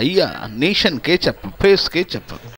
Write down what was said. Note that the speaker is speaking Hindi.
అయ్యా నేషన్ కేచప్ ఫేస్ కేచప్